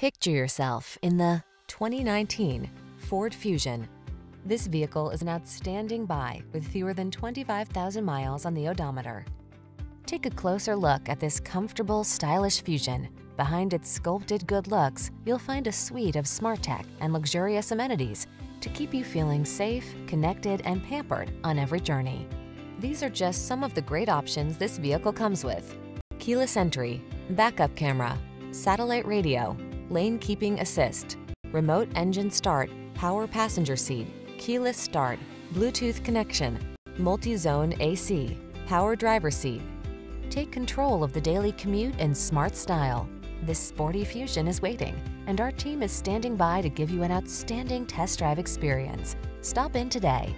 Picture yourself in the 2019 Ford Fusion. This vehicle is an outstanding buy with fewer than 25,000 miles on the odometer. Take a closer look at this comfortable, stylish Fusion. Behind its sculpted good looks, you'll find a suite of smart tech and luxurious amenities to keep you feeling safe, connected, and pampered on every journey. These are just some of the great options this vehicle comes with. Keyless entry, backup camera, satellite radio, lane keeping assist, remote engine start, power passenger seat, keyless start, Bluetooth connection, multi-zone AC, power driver seat. Take control of the daily commute in smart style. This sporty Fusion is waiting, and our team is standing by to give you an outstanding test drive experience. Stop in today.